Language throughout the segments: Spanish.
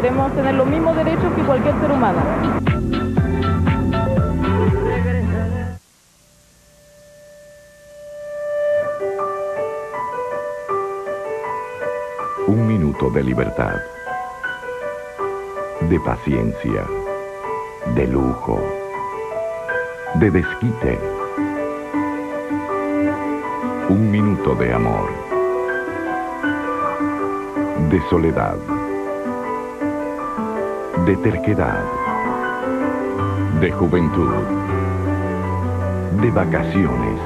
queremos tener los mismos derechos que cualquier ser humano. Un minuto de libertad, de paciencia, de lujo, de desquite. Un minuto de amor, de soledad, de terquedad, de juventud, de vacaciones,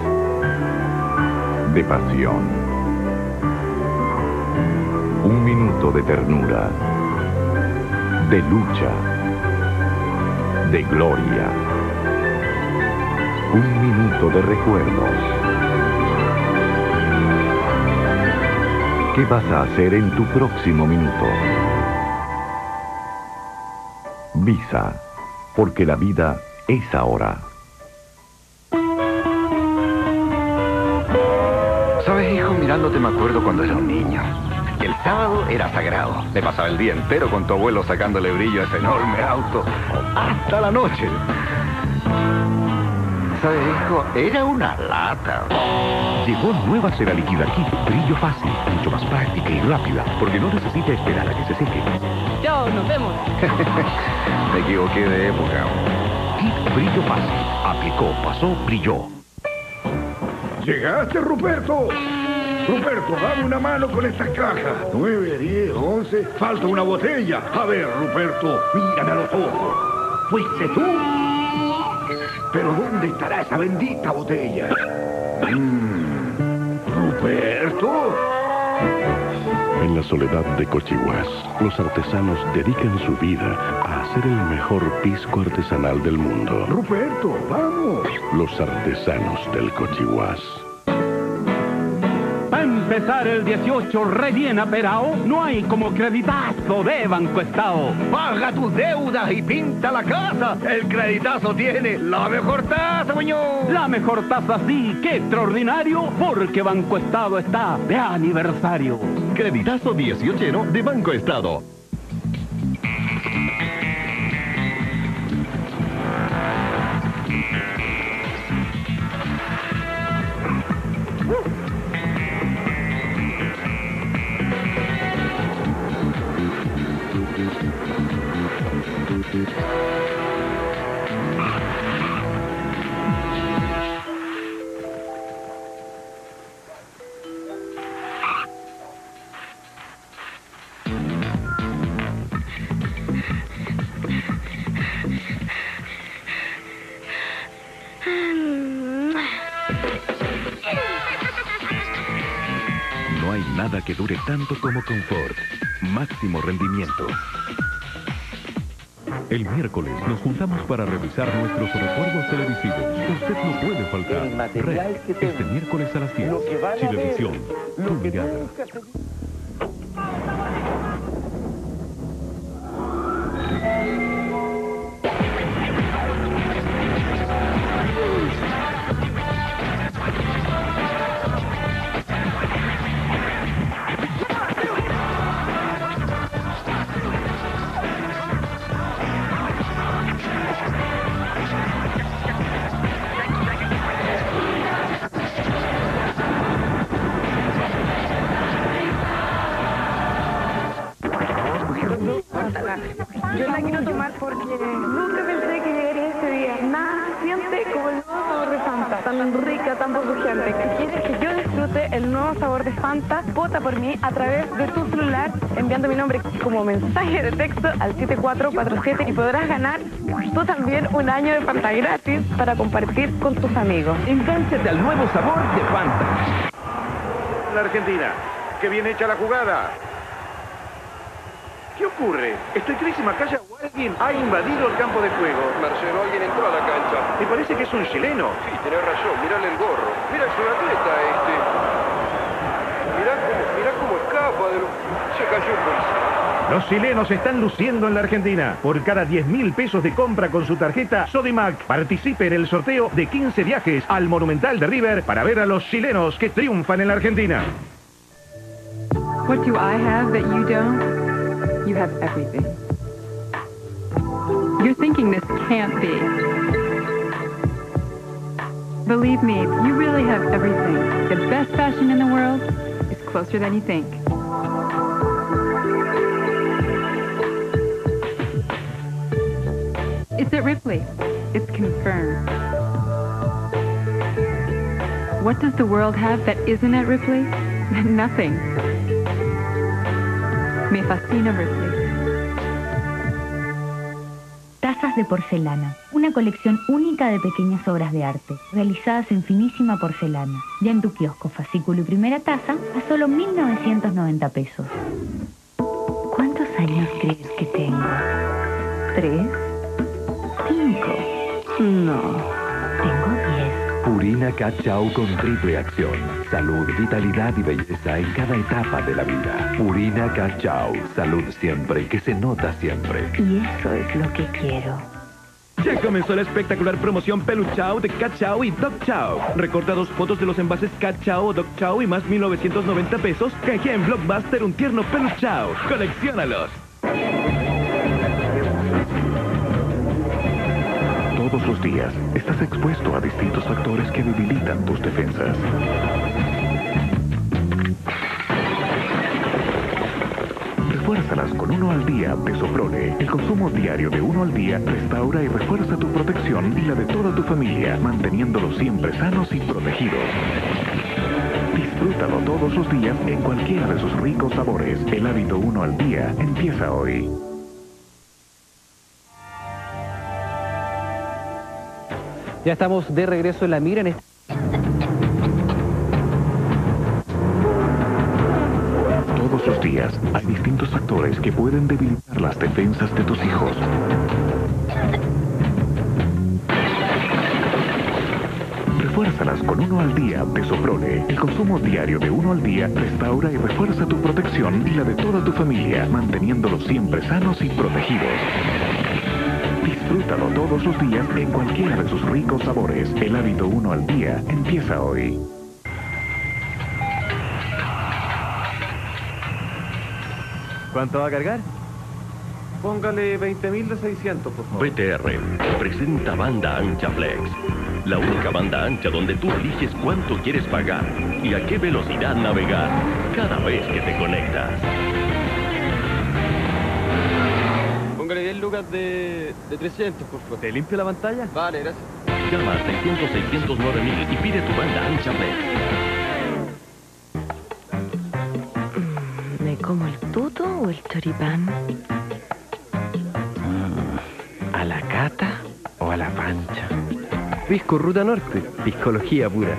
de pasión. Un minuto de ternura, de lucha, de gloria. Un minuto de recuerdos. ¿Qué vas a hacer en tu próximo minuto? Visa, porque la vida es ahora. Sabes, hijo, mirándote me acuerdo cuando era un niño. El sábado era sagrado. Me pasaba el día entero con tu abuelo sacándole brillo a ese enorme auto. Hasta la noche. Era una lata. Llegó nueva cera líquida Kit Brillo Fácil, mucho más práctica y rápida, porque no necesita esperar a que se seque. Chao, nos vemos. Me equivoqué de época. Kit Brillo Fácil. Aplicó, pasó, brilló. ¿Llegaste, Ruperto? Ruperto, dame una mano con estas cajas. Nueve, diez, once. Falta una botella. A ver, Ruperto, mírame a los ojos. ¿Fuiste tú? Pero ¿dónde estará esa bendita botella? Mm, ¿Ruperto? En la soledad de Cochihuas, los artesanos dedican su vida a hacer el mejor pisco artesanal del mundo. Ruperto, vamos. Los artesanos del Cochihuas. Empezar el 18 re bien aperao, no hay como creditazo de Banco Estado. Paga tus deudas y pinta la casa. El creditazo tiene la mejor tasa, muñoz. La mejor tasa sí, qué extraordinario, porque Banco Estado está de aniversario. Creditazo 18 de Banco Estado. No hay nada que dure tanto como confort. Máximo rendimiento. El miércoles nos juntamos para revisar nuestros recuerdos televisivos. Usted no puede faltar. El material Red, que este miércoles a las 10. Lo que van a ver, Chilevisión. lo Tu que mirada. Como mensaje de texto al 7447 y podrás ganar tú también un año de Fanta gratis para compartir con tus amigos. Engánchate al nuevo sabor de Fanta. La Argentina. Qué bien hecha la jugada. ¿Qué ocurre? ¿Estoy clarísima calle o alguien ha invadido el campo de juego? Marcelo, alguien entró a la cancha. Me parece que es un chileno. Sí, tenés razón, mirale el gorro. Mira, es un atleta este. Mirá cómo, mirá cómo escapa de lo... Se cayó un policía. Los chilenos están luciendo en la Argentina. Por cada 10 mil pesos de compra con su tarjeta Sodimac, participe en el sorteo de 15 viajes al Monumental de River para ver a los chilenos que triunfan en la Argentina. What do I have that you don't? You have everything. You're thinking this can't be. Believe me, you really have everything. The best fashion in the world is closer than you think. It's at Ripley. It's confirmed. What does the world have that isn't at Ripley? Nothing. Me fascina Ripley. Tazas de porcelana, una colección única de pequeñas obras de arte, realizadas en finísima porcelana. Ya en tu kiosco, fascículo y primera taza, a solo 1.990 pesos. ¿Cuántos años crees que tengo? ¿Tres? No, tengo diez. Purina Cachao con triple acción. Salud, vitalidad y belleza en cada etapa de la vida. Purina Cachao. Salud siempre, que se nota siempre. Y eso es lo que quiero. Ya comenzó la espectacular promoción Peluchao de Cachao y Dog Chow. Recorta dos fotos de los envases Cachao o Dog Chow y más 1990 pesos. Canjea en Blockbuster un tierno Peluchao. Colecciónalos. Todos los días estás expuesto a distintos factores que debilitan tus defensas. Refuérzalas con uno al día de Soprole. El consumo diario de uno al día restaura y refuerza tu protección y la de toda tu familia, manteniéndolos siempre sanos y protegidos. Disfrútalo todos los días en cualquiera de sus ricos sabores. El hábito uno al día empieza hoy. Ya estamos de regreso en la mira en este... Todos los días hay distintos factores que pueden debilitar las defensas de tus hijos. Refuérzalas con uno al día de Soprole. El consumo diario de uno al día restaura y refuerza tu protección y la de toda tu familia, manteniéndolos siempre sanos y protegidos. Disfrútalo todos los días en cualquiera de sus ricos sabores. El hábito uno al día empieza hoy. ¿Cuánto va a cargar? Póngale 20.000 de 600, por favor. BTR presenta banda ancha Flex. La única banda ancha donde tú eliges cuánto quieres pagar y a qué velocidad navegar cada vez que te conectas. Lucas de, de 300, por favor. ¿Te limpio la pantalla? Vale, gracias. Llama al 600 609 mil y pide tu banda ancha Flex. ¿Me como el tuto o el choripán? ¿A la cata o a la pancha? Pisco Ruta Norte, piscología pura.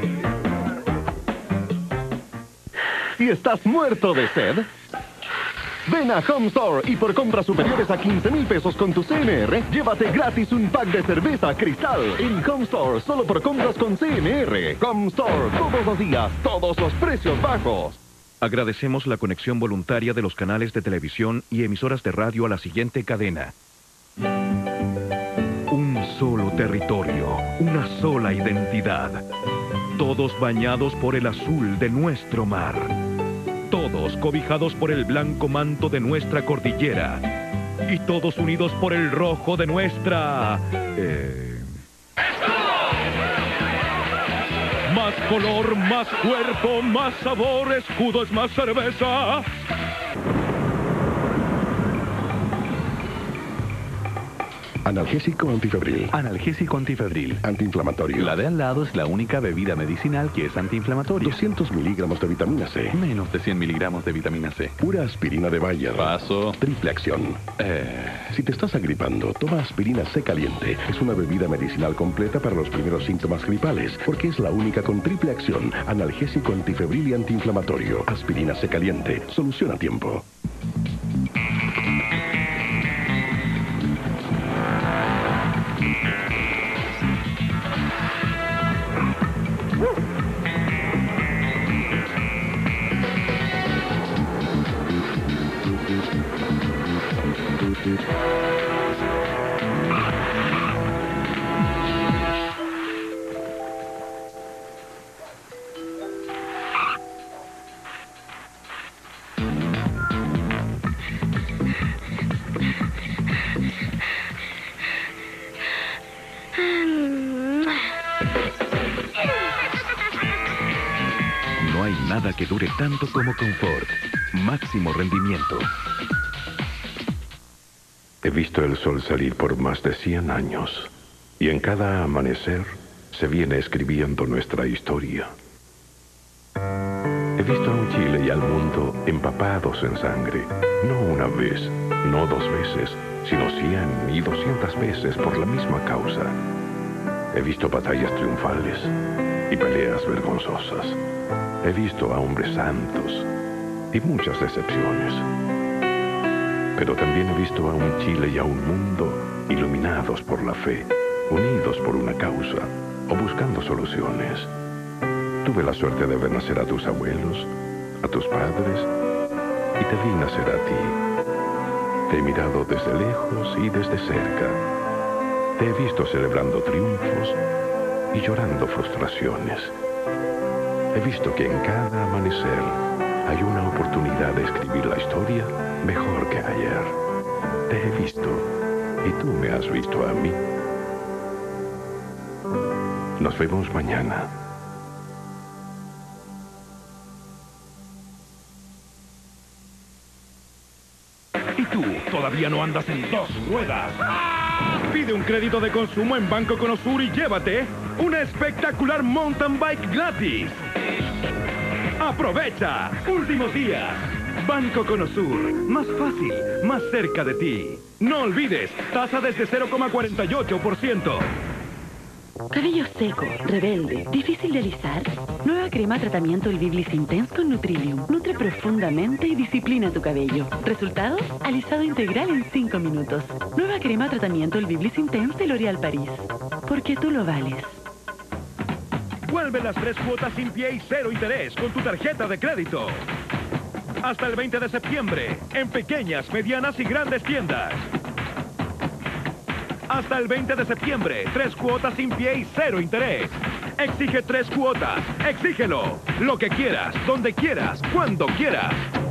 Si estás muerto de sed, ven a Home Store y por compras superiores a 15 mil pesos con tu CMR, llévate gratis un pack de cerveza cristal en Home Store solo por compras con CMR. Home Store, todos los días, todos los precios bajos. Agradecemos la conexión voluntaria de los canales de televisión y emisoras de radio a la siguiente cadena. Un solo territorio, una sola identidad. Todos bañados por el azul de nuestro mar. Todos cobijados por el blanco manto de nuestra cordillera. Y todos unidos por el rojo de nuestra... eh, Más color, más cuerpo, más sabor, escudo es más cerveza. Analgésico antifebril. Analgésico antifebril. Antiinflamatorio. La de al lado es la única bebida medicinal que es antiinflamatoria. 200 miligramos de vitamina C. Menos de 100 miligramos de vitamina C. Pura aspirina de Bayer. Paso. Triple acción. Eh, Si te estás agripando, toma aspirina C caliente. Es una bebida medicinal completa para los primeros síntomas gripales, porque es la única con triple acción, analgésico antifebril y antiinflamatorio. Aspirina C caliente. Solución a tiempo. Dure tanto como confort. Máximo rendimiento. He visto el sol salir por más de 100 años y en cada amanecer se viene escribiendo nuestra historia. He visto a un Chile y al mundo empapados en sangre, no una vez, no dos veces, sino cien y doscientas veces por la misma causa. He visto batallas triunfales y peleas vergonzosas. He visto a hombres santos y muchas decepciones. Pero también he visto a un Chile y a un mundo iluminados por la fe, unidos por una causa o buscando soluciones. Tuve la suerte de ver nacer a tus abuelos, a tus padres, y te vi nacer a ti. Te he mirado desde lejos y desde cerca. Te he visto celebrando triunfos y llorando frustraciones. He visto que en cada amanecer hay una oportunidad de escribir la historia mejor que ayer. Te he visto y tú me has visto a mí. Nos vemos mañana. ¿Y tú todavía no andas en dos ruedas? Pide un crédito de consumo en Banco Conosur y llévate una espectacular mountain bike gratis. ¡Aprovecha! Últimos días. Banco Conosur. Más fácil, más cerca de ti. No olvides, tasa desde 0,48%. Cabello seco, rebelde, difícil de alisar. Nueva crema tratamiento el Biblis Intense con Nutrilium. Nutre profundamente y disciplina tu cabello. Resultados, alisado integral en 5 minutos. Nueva crema tratamiento el Biblis Intense de L'Oréal París. Porque tú lo vales. Vuelve las tres cuotas sin pie y cero interés con tu tarjeta de crédito. Hasta el 20 de septiembre, en pequeñas, medianas y grandes tiendas. Hasta el 20 de septiembre, tres cuotas sin pie y cero interés. Exige tres cuotas. Exígelo. Lo que quieras, donde quieras, cuando quieras.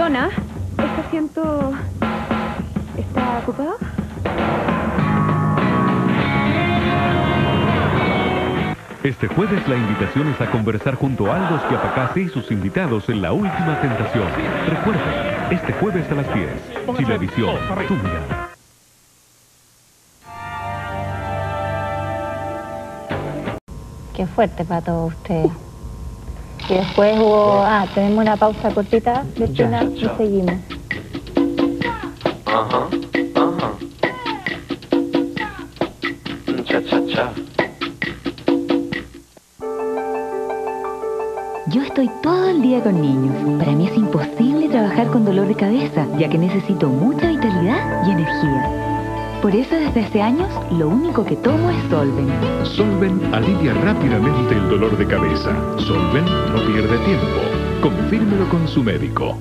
Perdona, ¿este asiento está ocupado? Este jueves la invitación es a conversar junto a Aldos Chiapacase y sus invitados en La Última Tentación. Recuerda, este jueves a las 10. Chilevisión, tu mirada. Qué fuerte para todos ustedes. Y después hubo... Ah, tenemos una pausa cortita de escena y seguimos. Ajá, ajá. Cha, cha, cha. Yo estoy todo el día con niños. Para mí es imposible trabajar con dolor de cabeza, ya que necesito mucha vitalidad y energía. Por eso desde hace años lo único que tomo es Solven. Solven alivia rápidamente el dolor de cabeza. Solven no pierde tiempo. Confírmelo con su médico.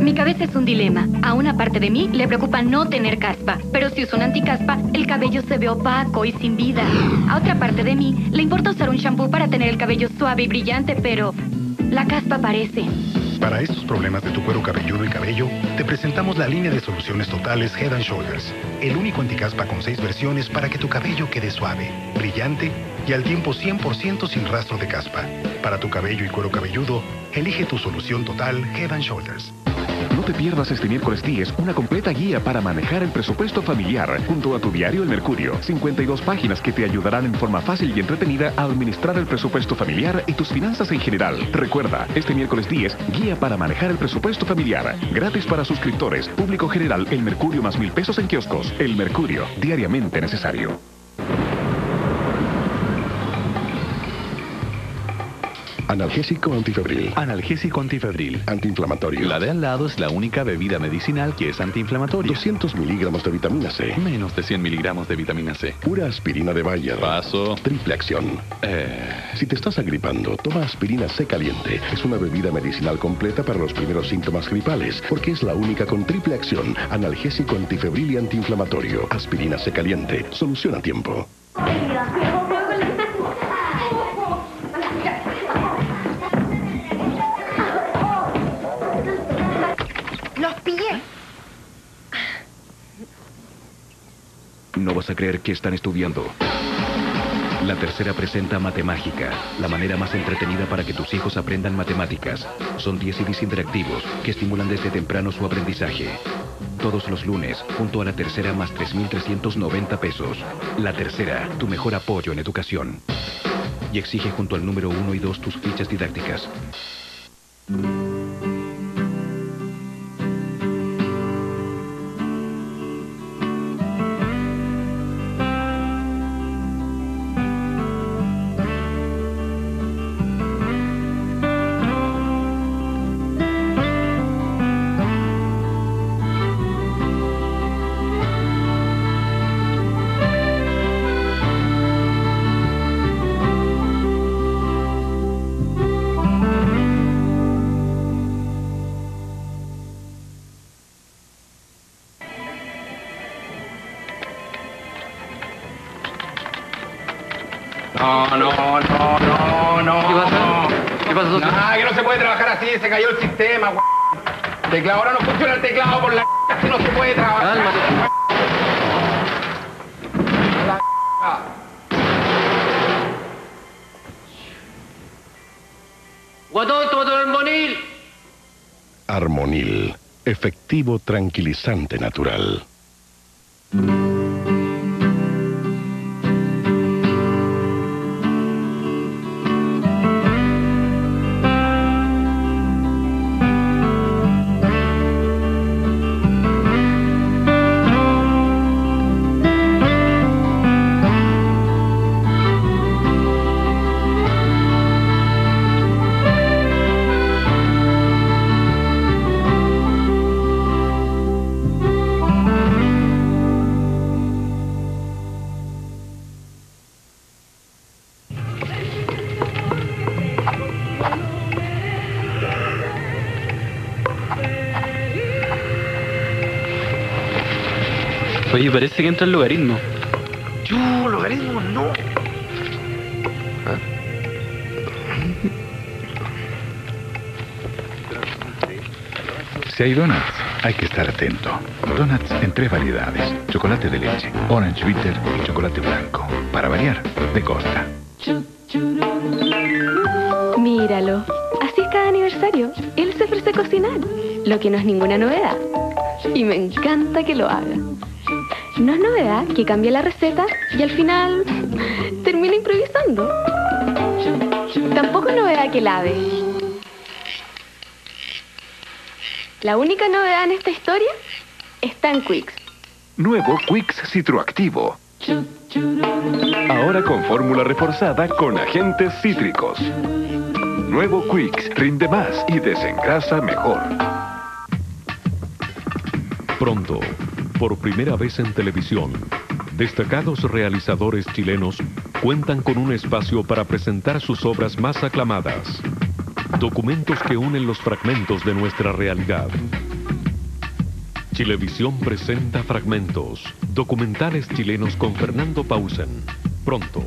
Mi cabeza es un dilema. A una parte de mí le preocupa no tener caspa, pero si uso un anticaspa, el cabello se ve opaco y sin vida. A otra parte de mí le importa usar un shampoo para tener el cabello suave y brillante, pero la caspa aparece. Para estos problemas de tu cuero cabelludo y cabello, te presentamos la línea de soluciones totales Head and Shoulders, el único anticaspa con seis versiones para que tu cabello quede suave, brillante y al tiempo 100% sin rastro de caspa. Para tu cabello y cuero cabelludo, elige tu solución total Head and Shoulders. Te pierdas este miércoles 10 una completa guía para manejar el presupuesto familiar junto a tu diario El Mercurio. 52 páginas que te ayudarán en forma fácil y entretenida a administrar el presupuesto familiar y tus finanzas en general. Recuerda, este miércoles 10, guía para manejar el presupuesto familiar. Gratis para suscriptores, público general, El Mercurio más mil pesos en kioscos. El Mercurio, diariamente necesario. Analgésico antifebril. Analgésico antifebril. Antiinflamatorio. La de al lado es la única bebida medicinal que es antiinflamatoria. 200 miligramos de vitamina C. Menos de 100 miligramos de vitamina C. Pura aspirina de Bayer. Paso. Triple acción. Eh. Si te estás agripando, toma aspirina C caliente. Es una bebida medicinal completa para los primeros síntomas gripales, porque es la única con triple acción, analgésico antifebril y antiinflamatorio. Aspirina C caliente. Solución a tiempo. Vas a creer que están estudiando. La tercera presenta Matemágica, la manera más entretenida para que tus hijos aprendan matemáticas. Son 10 CDs interactivos que estimulan desde temprano su aprendizaje. Todos los lunes, junto a la tercera más 3.390 pesos. La tercera, tu mejor apoyo en educación. Y exige junto al número 1 y 2 tus fichas didácticas. Armonil. Armonil. Efectivo tranquilizante natural. Oye, parece que entra el logaritmo. Yo, logaritmo, no. Si hay donuts, hay que estar atento. Donuts en tres variedades. Chocolate de leche, orange bitter y chocolate blanco. Para variar, de costa. Míralo. Así es cada aniversario. Él se ofrece a cocinar, lo que no es ninguna novedad. Y me encanta que lo haga. No es novedad que cambie la receta y al final termina improvisando. Tampoco es novedad que lave. La única novedad en esta historia está en Quicks. Nuevo Quicks Citroactivo. Ahora con fórmula reforzada con agentes cítricos. Nuevo Quicks rinde más y desengrasa mejor. Pronto, por primera vez en televisión, destacados realizadores chilenos cuentan con un espacio para presentar sus obras más aclamadas. Documentos que unen los fragmentos de nuestra realidad. Chilevisión presenta Fragmentos, documentales chilenos con Fernando Pausen. Pronto.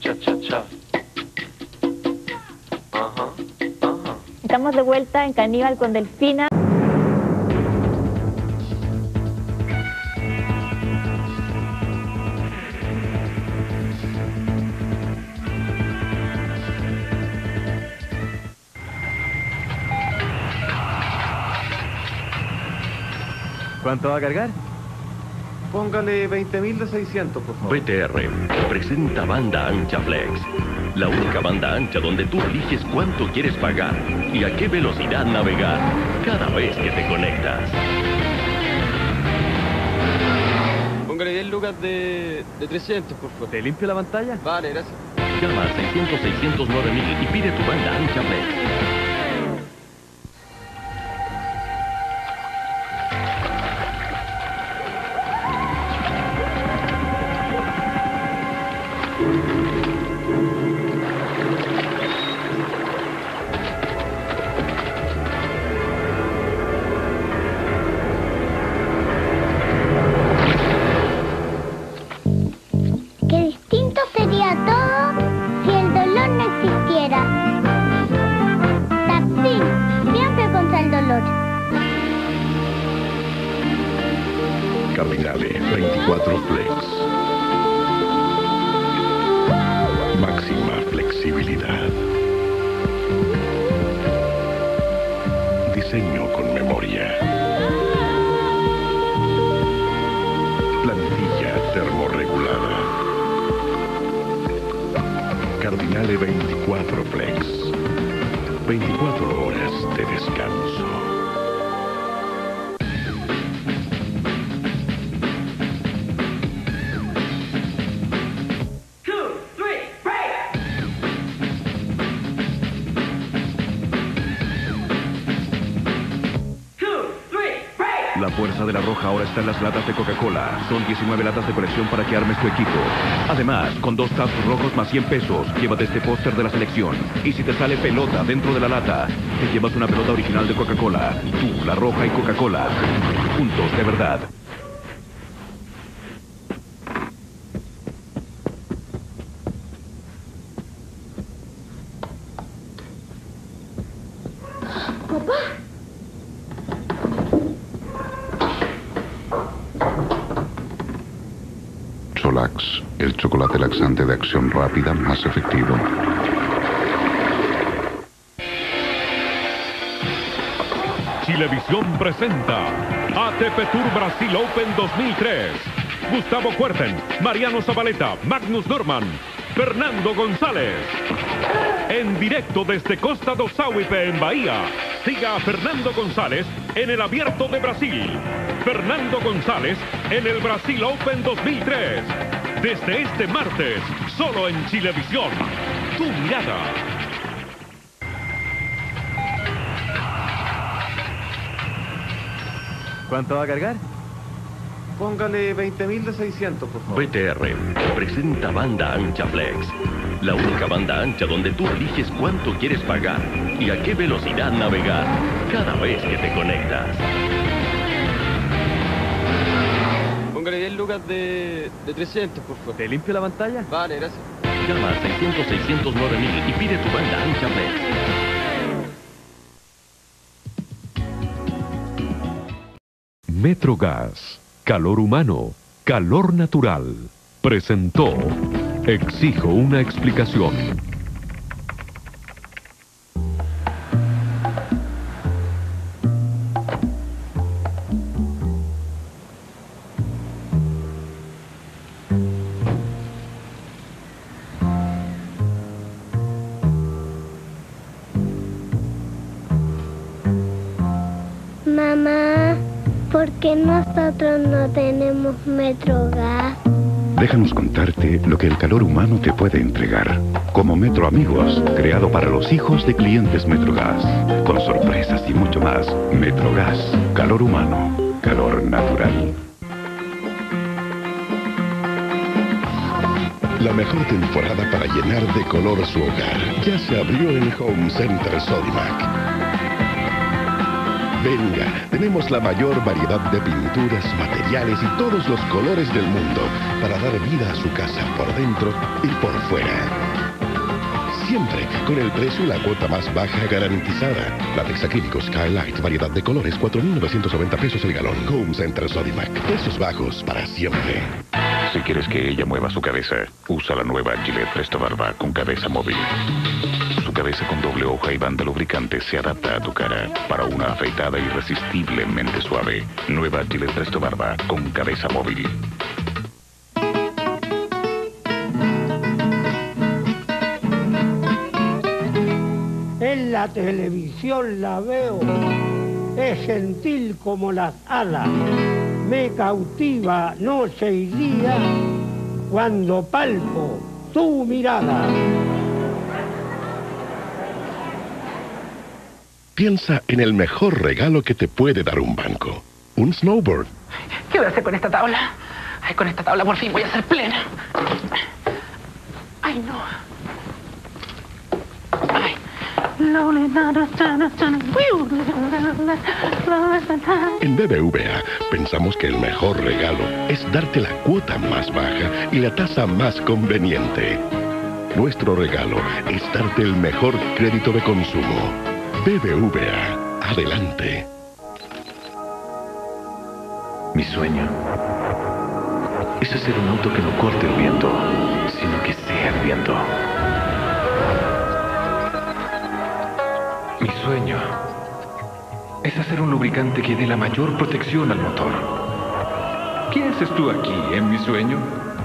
Cha, cha, cha. Estamos de vuelta en Caníbal con Delfina. ¿Cuánto va a cargar? Póngale 20.000 de 600, por favor. BTR presenta Banda Ancha Flex. La única banda ancha donde tú eliges cuánto quieres pagar y a qué velocidad navegar cada vez que te conectas. Póngale 10 lucas de, de 300, por favor. ¿Te limpio la pantalla? Vale, gracias. Llama al 600 609 mil y pide tu banda ancha Flex. 24 Flex. Son 19 latas de colección para que armes tu equipo. Además, con dos tazos rojos más 100 pesos, llévate este póster de la selección. Y si te sale pelota dentro de la lata, te llevas una pelota original de Coca-Cola. Tú, la roja y Coca-Cola. Juntos de verdad. El chocolate laxante de acción rápida más efectivo. Chilevisión presenta ATP Tour Brasil Open 2003. Gustavo Cuerten, Mariano Zabaleta, Magnus Norman, Fernando González. En directo desde Costa do Sauipe en Bahía. Siga a Fernando González en el Abierto de Brasil. Fernando González en el Brasil Open 2003. Desde este martes, solo en Chilevisión. Tu mirada. ¿Cuánto va a cargar? Póngale 20.000 de 600, por favor. BTR presenta Banda Ancha Flex. La única banda ancha donde tú eliges cuánto quieres pagar y a qué velocidad navegar cada vez que te conectas. Lucas de, de 300, por favor. ¿Te limpio la pantalla? Vale, gracias. Llama al 600 609 mil y pide tu banda ancha Flex. Metrogas, calor humano, calor natural. Presentó Exijo una explicación. Nosotros no tenemos Metrogas? Déjanos contarte lo que el calor humano te puede entregar. Como Metro Amigos, creado para los hijos de clientes Metrogas. Con sorpresas y mucho más. Metrogas, calor humano, calor natural. La mejor temporada para llenar de color su hogar ya se abrió en Home Center Sodimac. Venga, tenemos la mayor variedad de pinturas, materiales y todos los colores del mundo para dar vida a su casa por dentro y por fuera. Siempre con el precio y la cuota más baja garantizada. Látex acrílico Skylight, variedad de colores, 4.990 pesos el galón. Home Center Sodimac, precios bajos para siempre. Si quieres que ella mueva su cabeza, usa la nueva Gillette Presto Barba con cabeza móvil. Cabeza con doble hoja y banda lubricante se adapta a tu cara para una afeitada irresistiblemente suave. Nueva Gillette Presto Barba con cabeza móvil. En la televisión la veo, es gentil como las alas, me cautiva noche y día cuando palpo tu mirada. Piensa en el mejor regalo que te puede dar un banco. Un snowboard. ¿Qué voy a hacer con esta tabla? Ay, con esta tabla por fin voy a ser plena. Ay, no. Ay. En BBVA pensamos que el mejor regalo es darte la cuota más baja y la tasa más conveniente. Nuestro regalo es darte el mejor crédito de consumo. BBVA, adelante. Mi sueño es hacer un auto que no corte el viento, sino que sea el viento. Mi sueño es hacer un lubricante que dé la mayor protección al motor. ¿Qué haces tú aquí en mi sueño?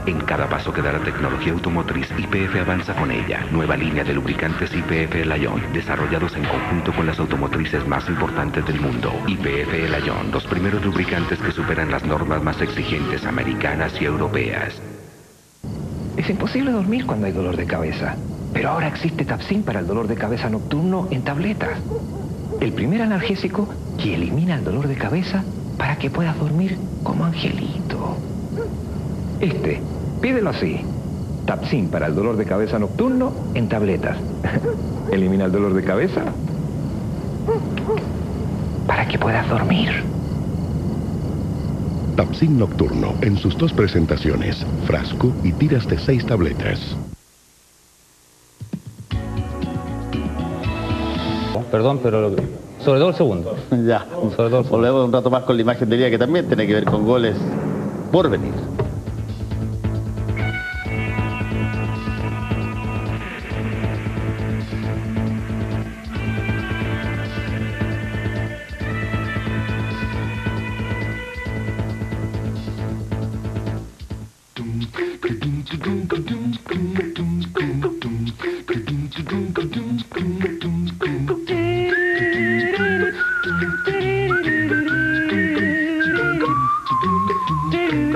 En cada paso que da la tecnología automotriz, IPF avanza con ella. Nueva línea de lubricantes IPF Lion, desarrollados en conjunto con las automotrices más importantes del mundo. IPF Lion, los primeros lubricantes que superan las normas más exigentes americanas y europeas. Es imposible dormir cuando hay dolor de cabeza. Pero ahora existe Tapsin para el dolor de cabeza nocturno en tabletas. El primer analgésico que elimina el dolor de cabeza para que puedas dormir como angelito. Este, pídelo así. Tapsin para el dolor de cabeza nocturno en tabletas. Elimina el dolor de cabeza para que puedas dormir. Tapsin Nocturno en sus dos presentaciones, frasco y tiras de seis tabletas. Perdón, pero sobre todo el segundo. Ya, volvemos un rato más con la imagen del día que también tiene que ver con goles por venir.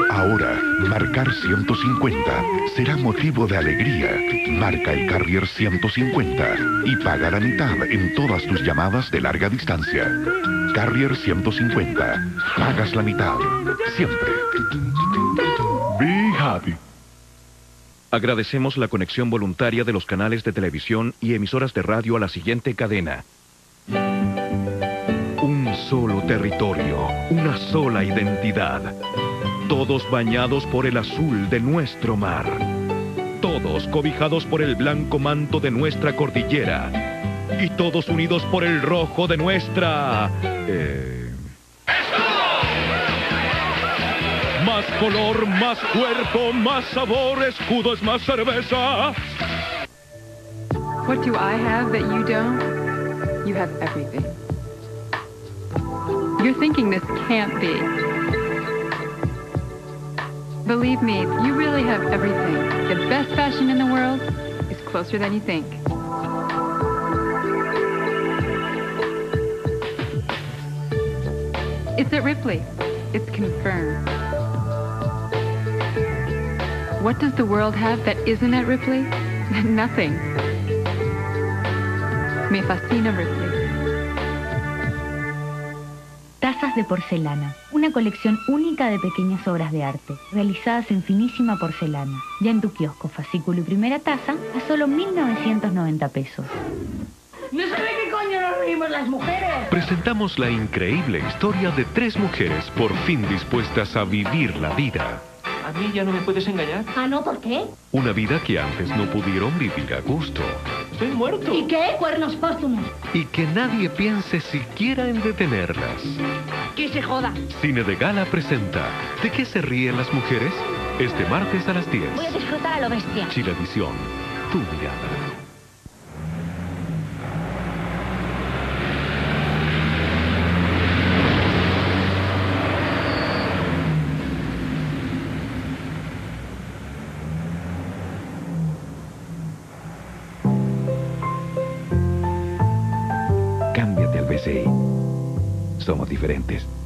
Ahora, marcar 150 será motivo de alegría. Marca el Carrier 150 y paga la mitad en todas tus llamadas de larga distancia. Carrier 150. Pagas la mitad. Siempre. Agradecemos la conexión voluntaria de los canales de televisión y emisoras de radio a la siguiente cadena. Un solo territorio, una sola identidad. Todos bañados por el azul de nuestro mar. Todos cobijados por el blanco manto de nuestra cordillera. Y todos unidos por el rojo de nuestra... eh, color, más cuerpo, más sabor, escudo es más cerveza. What do I have that you don't? You have everything. You're thinking this can't be. Believe me, you really have everything. The best fashion in the world is closer than you think. It's at Ripley. It's confirmed. What does the world have that isn't at Ripley? Nothing. Me fascina Ripley. Tazas de porcelana, una colección única de pequeñas obras de arte, realizadas en finísima porcelana. Ya en tu kiosco, fascículo y primera taza, a solo 1.990 pesos. ¿No sabe qué coño nos reímos las mujeres? Presentamos la increíble historia de tres mujeres por fin dispuestas a vivir la vida. ¿A mí ya no me puedes engañar? Ah, no, ¿por qué? Una vida que antes no pudieron vivir a gusto. Estoy muerto. ¿Y qué? Cuernos póstumos. Y que nadie piense siquiera en detenerlas. Que se joda. Cine de Gala presenta ¿De qué se ríen las mujeres? Este martes a las 10. Voy a disfrutar a lo bestia. Chilevisión. Tu mirada. Diferentes.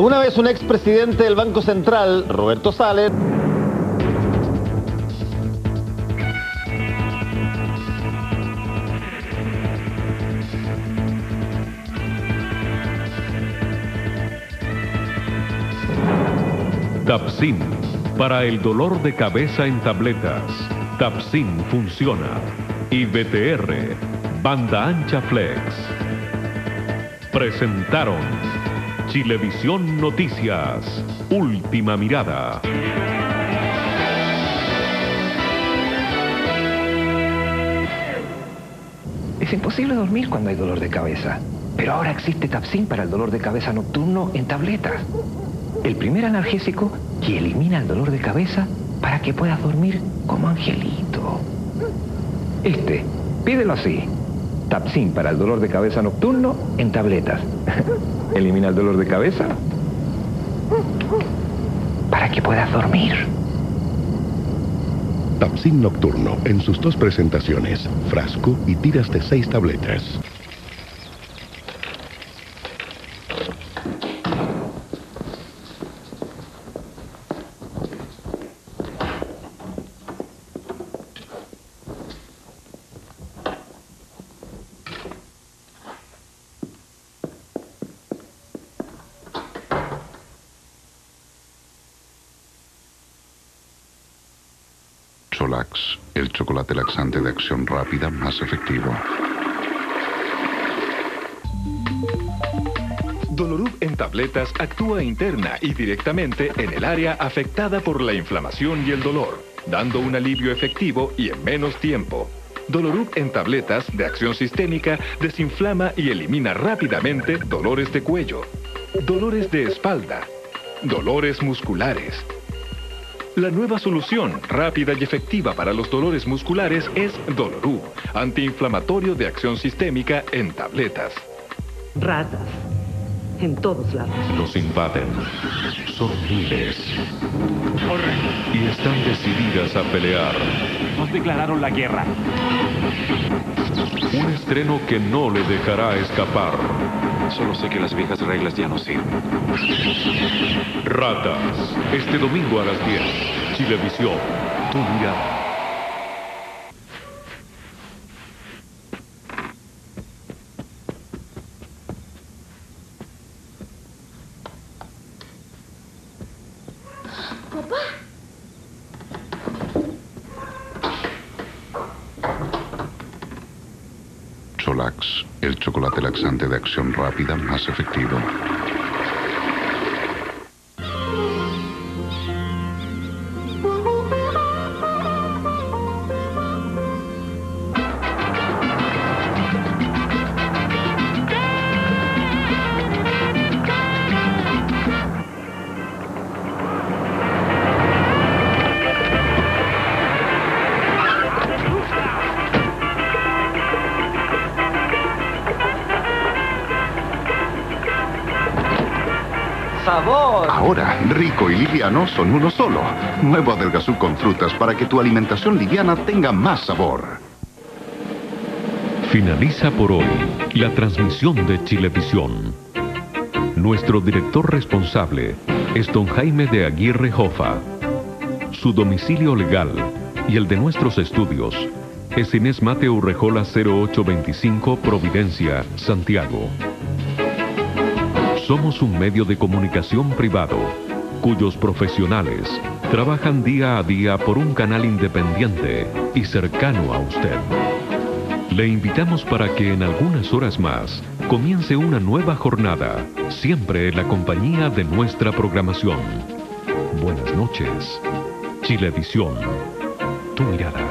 Alguna vez un expresidente del Banco Central, Roberto Sales, Tapsin, para el dolor de cabeza en tabletas. Tapsin funciona. Y BTR, banda ancha flex. Presentaron Chilevisión Noticias, última mirada. Es imposible dormir cuando hay dolor de cabeza. Pero ahora existe Tapsin para el dolor de cabeza nocturno en tabletas. El primer analgésico que elimina el dolor de cabeza para que puedas dormir como angelito. Este, pídelo así. Tapsin para el dolor de cabeza nocturno en tabletas. elimina el dolor de cabeza para que puedas dormir. Tapsin Nocturno en sus dos presentaciones, frasco y tiras de seis tabletas. Cholax, el chocolate laxante de acción rápida más efectivo. Dolorub en tabletas actúa interna y directamente en el área afectada por la inflamación y el dolor, dando un alivio efectivo y en menos tiempo. Dolorub en tabletas de acción sistémica desinflama y elimina rápidamente dolores de cuello, dolores de espalda, dolores musculares. La nueva solución rápida y efectiva para los dolores musculares es Dolorub, antiinflamatorio de acción sistémica en tabletas. Ratas. En todos lados. Los invaden. Son miles. Y están decididas a pelear. Nos declararon la guerra. Un estreno que no le dejará escapar. Solo sé que las viejas reglas ya no sirven. Ratas. Este domingo a las 10. Chilevisión. Tu mirada. Chocolate laxante de acción rápida más efectivo. ¡Sabor! Ahora, rico y liviano son uno solo. Nuevo adelgazú con frutas para que tu alimentación liviana tenga más sabor. Finaliza por hoy la transmisión de Chilevisión. Nuestro director responsable es don Jaime de Aguirre Jofa. Su domicilio legal y el de nuestros estudios es Inés Mateo Urrejola 0825 Providencia, Santiago. Somos un medio de comunicación privado cuyos profesionales trabajan día a día por un canal independiente y cercano a usted. Le invitamos para que en algunas horas más comience una nueva jornada, siempre en la compañía de nuestra programación. Buenas noches. Chilevisión. Tu mirada.